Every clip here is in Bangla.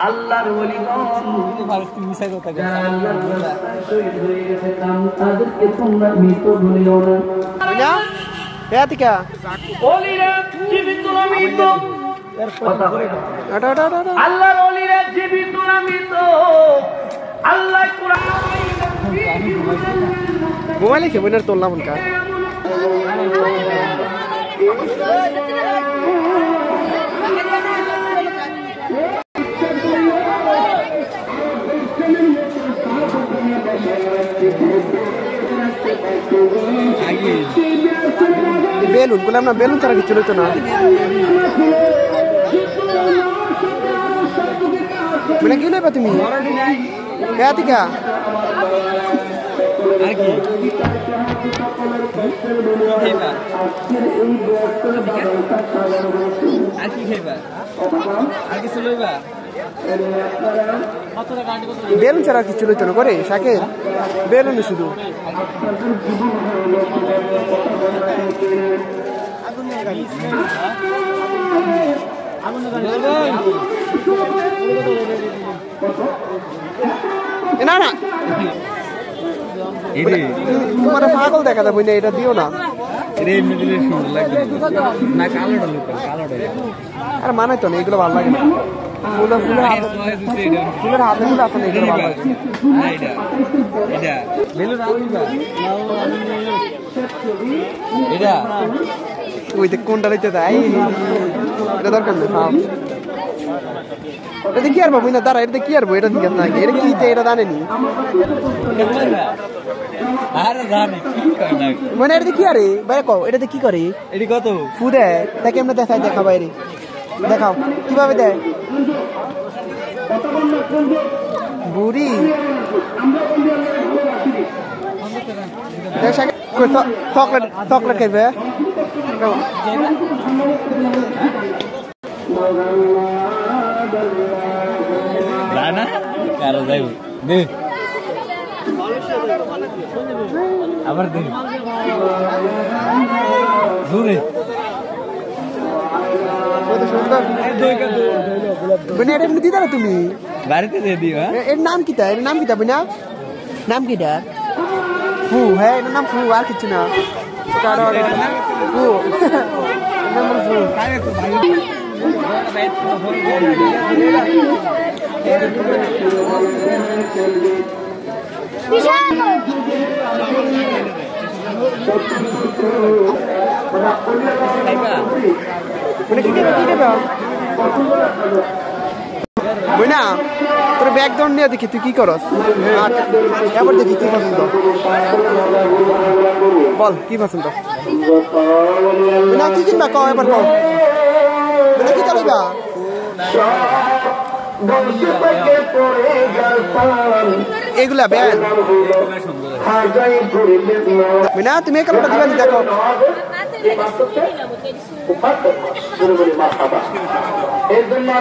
আল্লাহর তাদেরকে তোমরা মৃত না। জীবিত. আল্লাহর না মৃত। Allah ini benar tolong pun kan. Balloon বললাম না বেলুন ছাড়া কিছু হতো না মানে কি নেবা তুমি হ্যাঁ টিকা আর কি খাইবা? আর কিছু লইবা? বেলুন ছাড়া কিছু হতো না করে শাকে বেলুন শুধু। না না। এরে তোমার পাগল দেখা যাবে না এটা দিও না। আর মানে তো না এগুলো ভালো লাগে না। ফুলের ফুলের হাতে ফুলের আছে না এগুলো ভালো লাগে এটা এটা এটা ওই কোনটা দেয় এটা দরকার নেই এটা কি আর বাবু না দাঁড়া এটা কি আর বই এটা দিকে না এটা কি এটা জানেনি মানে এটা কি আরে? বাইরে কও এটা কি করে? এটি কত? ফু দেয় তাকে এমনি দেখায় দেখা বাইরে। দেখাও কীভাবে দেয়? বুড়ি। চকলেট চকলেট খাইবে? না কারও যাইব দে আবার দে জোরে কত তুমি বাড়িতে দিয়ে দিও এর নাম এর নাম কিটা বিনা নাম কিটা ফু হ্যাঁ এর নাম ফু আর কিছু না কারও ফু নাম ফু বুঝনা তোর ব্যাগ দৌড় নিয়ে দেখি, তুই কি করস? আর এবার দেখি কি পছন্দ। বল, কি পছন্দ? না কি কিনবা? কও, এবার কও। মানে কি চালাইবা এগুলা ব্যান মিনা তুমি এই কাপড়টা দিবা নি দেখো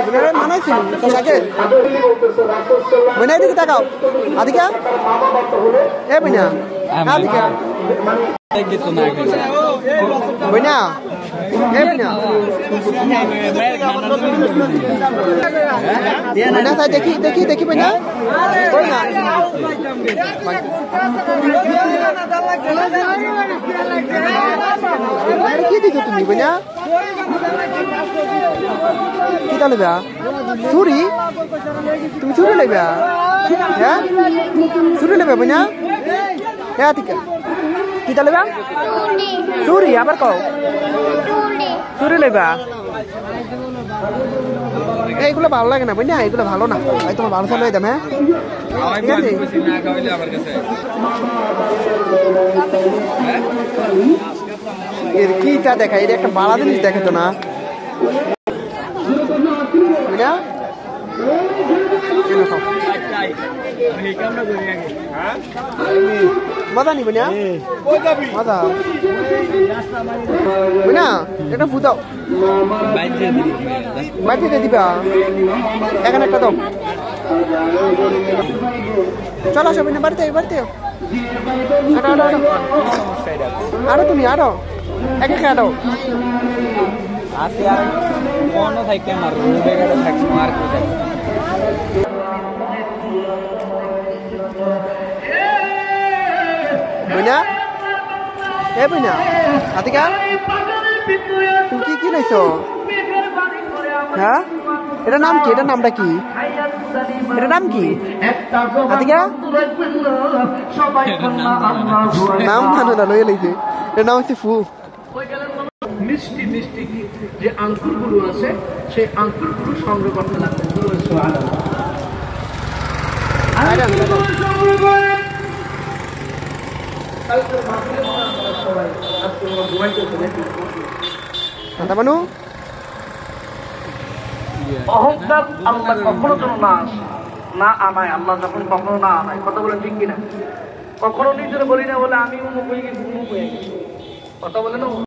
মিনারে মানাইছি সাকে মিনা এদিকে তাকাও আদিকা এ মিনা আদিকা তো না গেছে মিনা এ মিনা মিনা তাই দেখি দেখি দেখি মিনা ওই না আরে কি দিছো তুমি মিনা কি তালেবা চুরি তুমি চুরি লেবা হ্যাঁ চুরি লেবা মিনা হ্যাঁ ঠিক কি তালেবা চুরি আবার কও। চুরি লেবা এইগুলো ভালো লাগে না বুঝলি? এগুলো ভালো না। এই তোমার ভালো চলে দাম হ্যাঁ? ঠিক আছে? এর কিটা দেখা এটা একটা বাড়া জিনিস দেখে তো না। বুঝলা? মজা না? মজা। বুঝলা এটা ফুদাও বাইরে দিবি। এখানে একটা দাও। চলো, আসো বিনা বাড়িতে বাড়িতে আরও তুমি, আরও। একে খেয়ে দাও আছে আর থাকে আমার বুঝনা এ বুঝনা আতিকা তুমি কি কি লইছ হ্যাঁ এটার নাম কি? এটার নামটা কি? এটার নাম কি? আতিকা নাম জানো না লইয়া লইছে এটার নাম হচ্ছে ফু। মিষ্টি মিষ্টি যে আঙ্কুরগুলো আছে সেই আঙ্কুরগুলো সংগ্রহ করতে লাগবে অহংকার আল্লাহ কখনো যেন না আসে না আনায়, আল্লাহ যখন কখনো না আনায়, কথা বলে ঠিক কিনা? কখনো নিজের বলি না বলে আমি উমুক হয়ে গেছি কথা বলে না